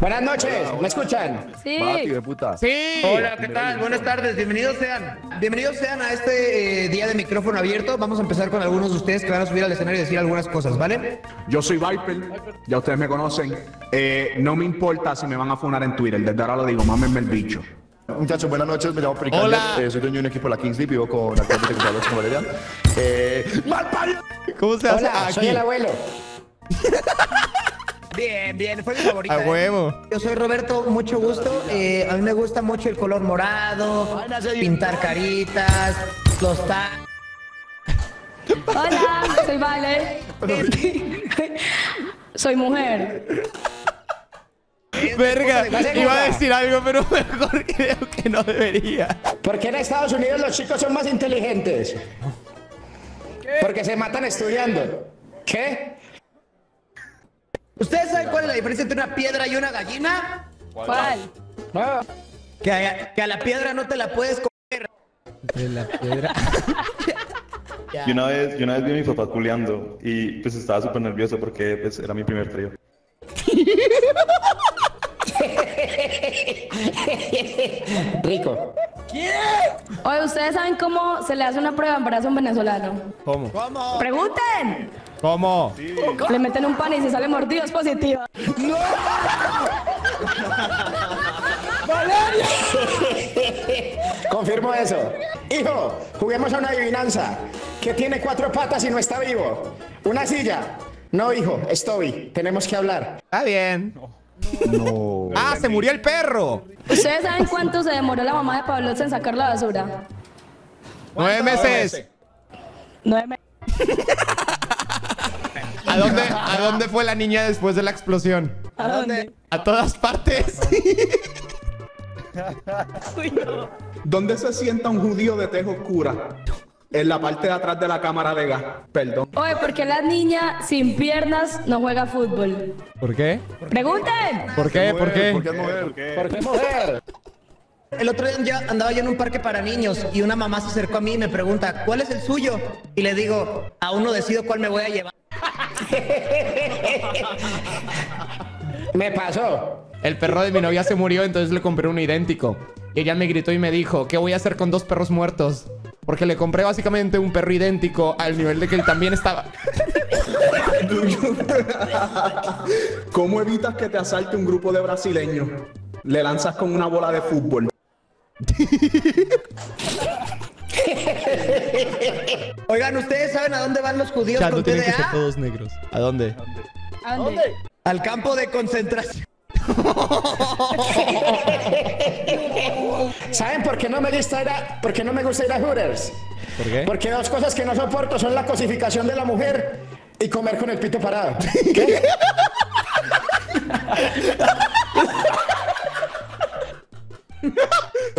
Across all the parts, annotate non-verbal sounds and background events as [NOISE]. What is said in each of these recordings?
Buenas noches, ¿me escuchan? Sí. de puta. Sí. Hola, ¿qué tal? Buenas tardes, bienvenidos sean. Bienvenidos sean a este eh, día de micrófono abierto. Vamos a empezar con algunos de ustedes que van a subir al escenario y decir algunas cosas, ¿vale? Yo soy Viper, ya ustedes me conocen. Eh, no me importa si me van a funar en Twitter, desde ahora lo digo, mámenme el bicho. Muchachos, buenas noches, me llamo Hola. eh, soy dueño de un equipo de la Kings League, vivo con actualmente con Carlos Valeria. Eh, ¡Malparido! ¿Cómo se hace Hola, aquí? soy el abuelo. [LAUGHS] Bien, bien, fue mi favorita. A ¿eh? huevo. Yo soy Roberto, mucho gusto. Eh, a mí me gusta mucho el color morado, pintar caritas, los ta... Hola, soy Vale. soy mujer. Verga, ¿Vas a iba a decir algo, pero [LAUGHS] mejor creo que no debería. ¿Por qué en Estados Unidos los chicos son más inteligentes? Porque se matan estudiando. ¿Qué? ¿Ustedes saben cuál es la diferencia entre una piedra y una gallina? ¿Cuál? No. Que a, que a la piedra no te la puedes comer. De la piedra. [LAUGHS] Y una vez, y una vez vi a mi papá culeando y pues estaba súper nervioso porque pues era mi primer trío. [LAUGHS] Rico. Oye, ¿ustedes saben cómo se le hace una prueba de embarazo a un venezolano? ¿Cómo? ¡Pregunten! ¿Cómo? Le meten un pan y si sale mordido es positiva. Confirmo eso. Hijo, juguemos a una adivinanza. ¿Qué tiene cuatro patas y no está vivo? Una silla. No, hijo, estoy. Tenemos que hablar. Está bien. No. Ah, se murió el perro. ¿Ustedes saben cuánto se demoró la mamá de Pablo en sacar la basura? Nueve meses. Nueve meses. ¿A dónde, ¿A dónde fue la niña después de la explosión? ¿A dónde? A todas partes. [LAUGHS] ¿Dónde se sienta un judío de tez oscura? En la parte de atrás de la cámara de gas. Perdón. Oye, ¿por qué la niña sin piernas no juega fútbol? ¿Por qué? ¡Pregunten! ¿Por qué? ¿Por qué? ¿Por qué mujer? ¿Por qué mujer? El otro día andaba yo en un parque para niños y una mamá se acercó a mí y me pregunta, ¿cuál es el suyo? Y le digo, aún no decido cuál me voy a llevar. Me pasó. El perro de mi novia se murió, entonces le compré uno idéntico. Y ella me gritó y me dijo, ¿qué voy a hacer con dos perros muertos? Porque le compré básicamente un perro idéntico al nivel de que él también estaba. [LAUGHS] ¿Cómo evitas que te asalte un grupo de brasileños? Le lanzas con una bola de fútbol. [LAUGHS] [LAUGHS] Oigan, ¿ustedes saben a dónde van los judíos Ya, con no tienen que ser TDA? todos negros. ¿A dónde? ¿A dónde? Al campo de concentración. [LAUGHS] ¿Saben por qué no me gusta ir a, por qué no me gusta ir a Hooters? ¿Por qué? Porque dos cosas que no soporto son la cosificación de la mujer y comer con el pito parado. [LAUGHS] ¿Qué?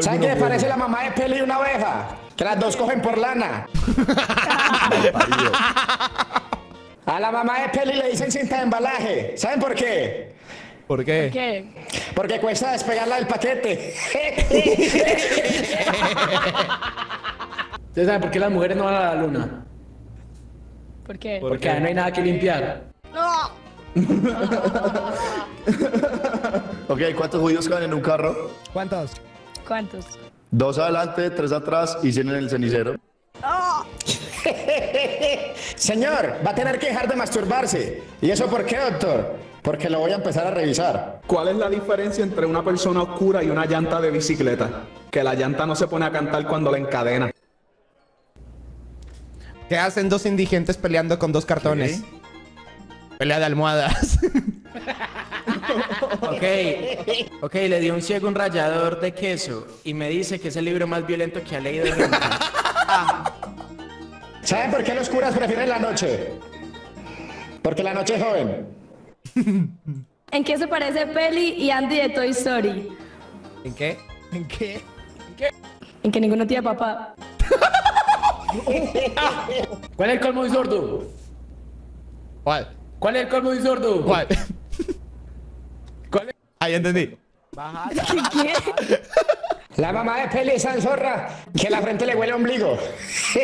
¿Saben qué me parece la mamá de Peli y una oveja? Que las dos cogen por lana. [LAUGHS] A la mamá de Peli le dicen cinta de embalaje. ¿Saben por qué? ¿Por qué? ¿Qué? Porque cuesta despegarla del paquete. [LAUGHS] ¿Ustedes saben por qué las mujeres no van a la luna? ¿Por qué? Porque ahí no hay nada que limpiar. [LAUGHS] Ok, ¿cuántos judíos caben en un carro? ¿Cuántos? ¿Cuántos? Dos adelante, tres atrás y cien en el cenicero. [LAUGHS] Señor, va a tener que dejar de masturbarse. ¿Y eso por qué, doctor? Porque lo voy a empezar a revisar. ¿Cuál es la diferencia entre una persona oscura y una llanta de bicicleta? Que la llanta no se pone a cantar cuando la encadena. ¿Qué hacen dos indigentes peleando con dos cartones? Pelea de almohadas. [LAUGHS] [LAUGHS] Ok, ok, le dio un ciego un rallador de queso y me dice que es el libro más violento que ha leído nunca. ¿Saben por qué los curas prefieren la noche? Porque la noche es joven. [LAUGHS] ¿En qué se parece Peli y Andy de Toy Story? ¿En qué? ¿En qué? En que ninguno tiene papá. [LAUGHS] ¿Cuál es el colmo de un sordo? ¿Cuál? ¿Cuál es el colmo de un sordo? ¿Cuál? Ahí entendí. ¿Qué? La mamá de Peli es tan zorra que la frente le huele a ombligo. [LAUGHS]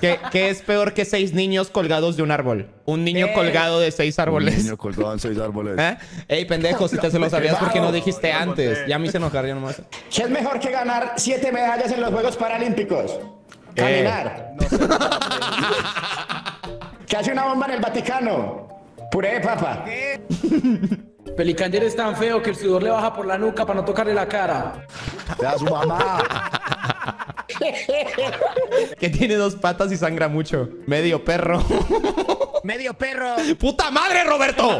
¿Qué, qué es peor que seis niños colgados de un árbol? Un niño colgado de seis Un árboles. niño colgado en seis árboles. [LAUGHS] ¿Eh? Ey, pendejo, si te se lo [LAUGHS] sabías porque no dijiste antes. Ya me hice enojar yo nomás. ¿Qué es mejor que ganar siete medallas en los Juegos Paralímpicos? Caminar. ¿Qué hace una bomba en el Vaticano? Puré de papa. [LAUGHS] Pelicander es tan feo que el sudor le baja por la nuca para no tocarle la cara. A su mamá. [LAUGHS] Que tiene dos patas y sangra mucho. Medio perro. [LAUGHS] Medio perro. ¡Puta madre, Roberto!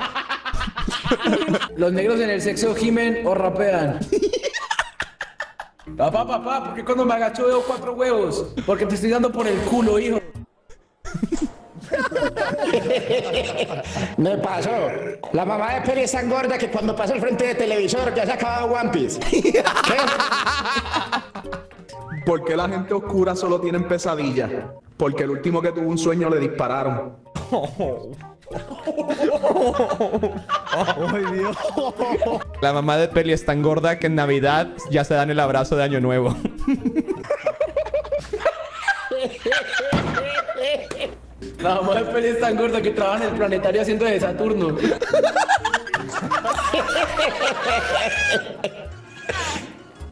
Los negros en el sexo gimen o rapean. Papá, papá, ¿por qué cuando me agacho veo cuatro huevos? Porque te estoy dando por el culo, hijo. [LAUGHS] Me pasó. La mamá de Peli es tan gorda que cuando pasa al frente de televisor ya se ha acabado One Piece. ¿Qué? [LAUGHS] ¿Por qué la gente oscura solo tiene pesadillas? Porque el último que tuvo un sueño le dispararon. [LAUGHS] La mamá de Peli es tan gorda que en Navidad ya se dan el abrazo de Año Nuevo. La mamá de Peli es tan gorda que trabaja en el planetario haciendo de Saturno.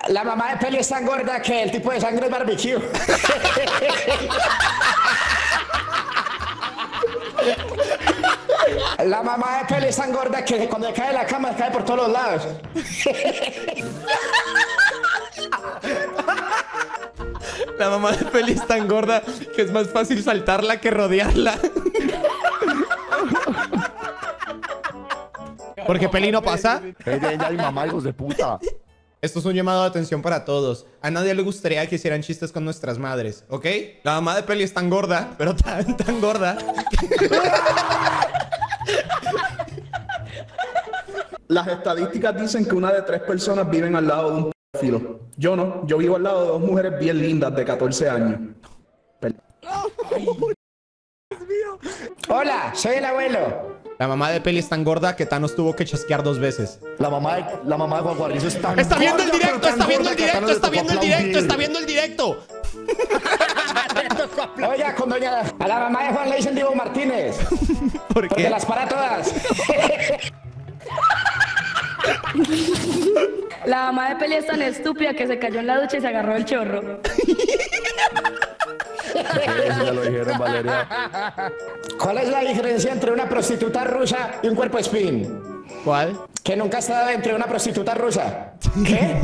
La mamá de Peli es tan gorda que el tipo de sangre es barbecue. La mamá de Peli es tan gorda que cuando cae de la cama cae por todos los lados. La mamá de Peli es tan gorda que es más fácil saltarla que rodearla. Porque Peli no pasa. Ya, mi mamá, hijos de puta. Esto es un llamado de atención para todos. A nadie le gustaría que hicieran chistes con nuestras madres, ¿ok? La mamá de Peli es tan gorda, pero tan, tan gorda. Las estadísticas dicen que una de tres personas viven al lado de un pedófilo. Yo no. Yo vivo al lado de dos mujeres bien lindas de 14 años. Per- Hola, soy el abuelo. La mamá de Peli es tan gorda que Thanos tuvo que chasquear dos veces. La mamá de, la mamá de Juan Guarnizo es tan Está viendo el gorda, pero directo, está viendo gorda el directo, está viendo el directo, está viendo el directo. [LAUGHS] Oiga, con doña... A la mamá de Juan le dicen Diego Martínez. [LAUGHS] ¿Por Porque qué? las para todas. [LAUGHS] La mamá de Peli es tan estúpida que se cayó en la ducha y se agarró el chorro. Eso ya lo dijeron, Valeria. ¿Cuál es la diferencia entre una prostituta rusa y un cuerpo spin? ¿Cuál? Que nunca estado entre una prostituta rusa. ¿Qué?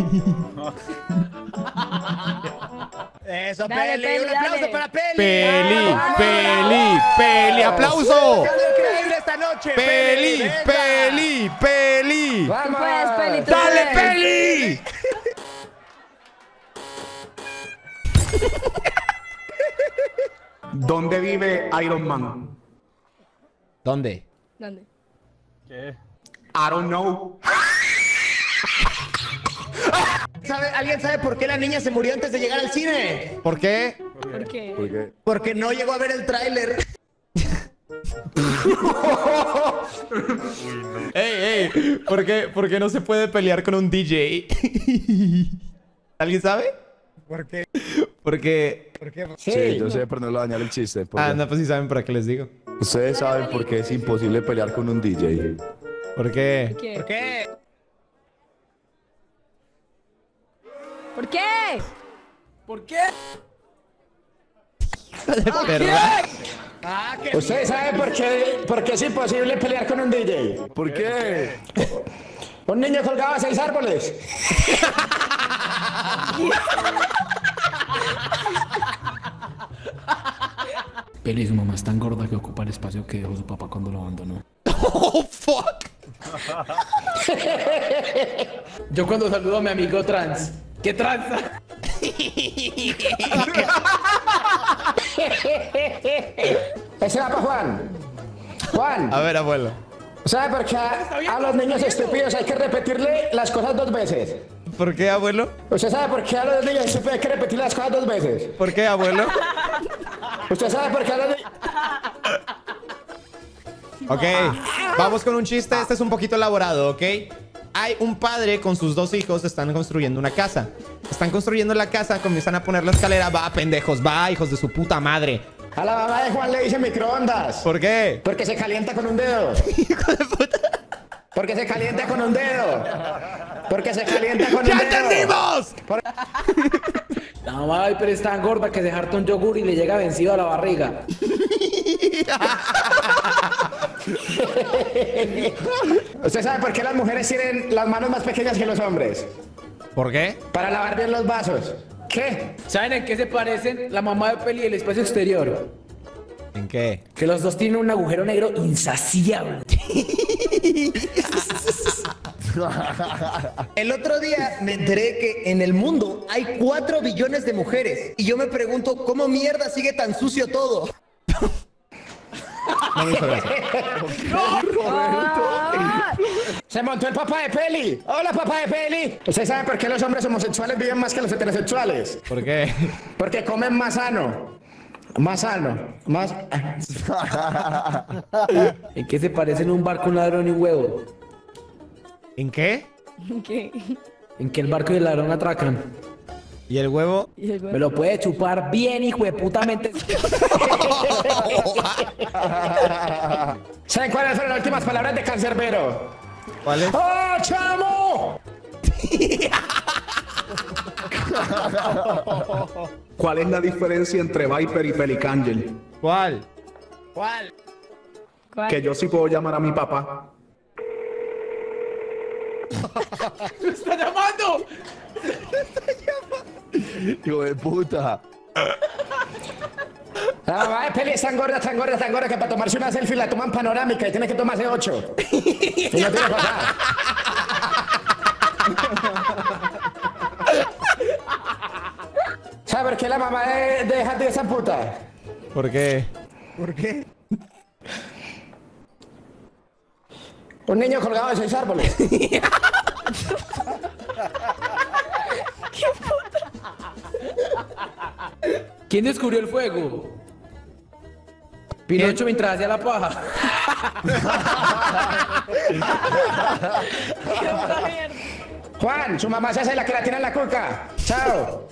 Eso, Dale, Peli. Peli, Un aplauso dale. para Peli. Peli, Peli, Peli, aplauso. Noche. Peli. Peli, Peli. Tú puedes, Peli, tú ¡Dale, puedes. Peli! ¿Dónde vive Iron Man? ¿Dónde? ¿Dónde? I don't know. ¿Sabe- ¿Alguien sabe por qué la niña se murió antes de llegar al cine? ¿Por qué? ¿Por qué? Porque Porque no llegó a ver el tráiler. [LAUGHS] Ey, ey, ¿por qué, por qué no se puede pelear con un DJ? [LAUGHS] ¿Alguien sabe? ¿Por qué? Porque... sí, yo sé, pero no a dañar el chiste. porque Ah, no, pues sí saben para qué les digo. Ustedes saben por qué es imposible pelear con un DJ. ¿Por qué? ¿Qué? ¿Por qué? ¿Por qué? ¿Por qué? [LAUGHS] Ah, ¿Ustedes saben por qué, por qué es imposible pelear con un DJ? ¿Por qué? Un niño colgaba seis árboles. Peli, su mamá es tan gorda que ocupa el espacio que dejó su papá cuando lo abandonó. Oh, fuck. Yo cuando saludo a mi amigo trans. ¿Qué tranza? [LAUGHS] [LAUGHS] Ese va para Juan. Juan, A ver, abuelo. ¿sabe por qué a, a los niños estúpidos hay que repetirle las cosas dos veces? ¿Por qué, abuelo? ¿Usted sabe por qué a los niños estúpidos hay que repetir las cosas dos veces? ¿Por qué, abuelo? ¿Usted sabe por qué a los niños... Ok, vamos con un chiste. Este es un poquito elaborado, ¿ok? Hay un padre con sus dos hijos, están construyendo una casa. Están construyendo la casa, comienzan a poner la escalera. Va, pendejos, va, hijos de su puta madre. A la mamá de Juan le dice microondas. ¿Por qué? Porque se calienta con un dedo. [LAUGHS] Hijo de puta. Porque se calienta con un dedo. Porque se calienta con un ¡Ya dedo. entendimos! [LAUGHS] La mamá de Viper es tan gorda que se harta un yogur y le llega vencido a la barriga. [LAUGHS] [LAUGHS] ¿Usted sabe por qué las mujeres tienen las manos más pequeñas que los hombres? ¿Por qué? Para lavar bien los vasos. ¿Qué? ¿Saben en qué se parecen la mamá de Peli y el espacio exterior? ¿En qué? Que los dos tienen un agujero negro insaciable. [LAUGHS] El otro día me enteré que en el mundo hay 4 billones de mujeres. Y yo me pregunto, ¿cómo mierda sigue tan sucio todo? No me hizo gracia. Se montó el papá de Peli. Hola, papá de Peli. ¿Usted sabe por qué los hombres homosexuales viven más que los heterosexuales? ¿Por qué? Porque comen más sano. Más sano. Más. [LAUGHS] ¿En qué se parecen un barco, un ladrón y un huevo? ¿En qué? ¿Qué? En que el barco y el ladrón atracan. ¿Y el huevo? ¿Y el Me lo puede chupar bien, hijo de putamente. ¿Saben cuáles fueron las últimas palabras de Cancerbero? ¿Cuál es? ¡Oh, chamo! ¿Cuál es la diferencia entre Viper y Pelicangel? ¿Cuál? ¿Cuál? Que yo sí puedo llamar a mi papá. ¡Está llamando! [LAUGHS] Hijo de puta. La mamá de Peli es tan gorda, tan gorda, tan gorda que para tomarse una selfie la toman panorámica y tiene que tomarse ocho. Y no tiene papá. ¿Sabe por qué la mamá de, de Handy es esa puta? ¿Por qué? ¿Por qué? Un niño colgado de seis árboles. [LAUGHS] ¿Quién descubrió el fuego? Pinocho mientras hacía la paja. Juan, su mamá se hace la que la tiene en la cuca. Chao.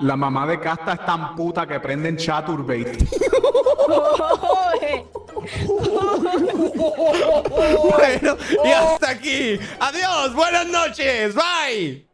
La mamá de Casta es tan puta que prenden Chaturbate. Bueno, y hasta aquí. Adiós, buenas noches, bye.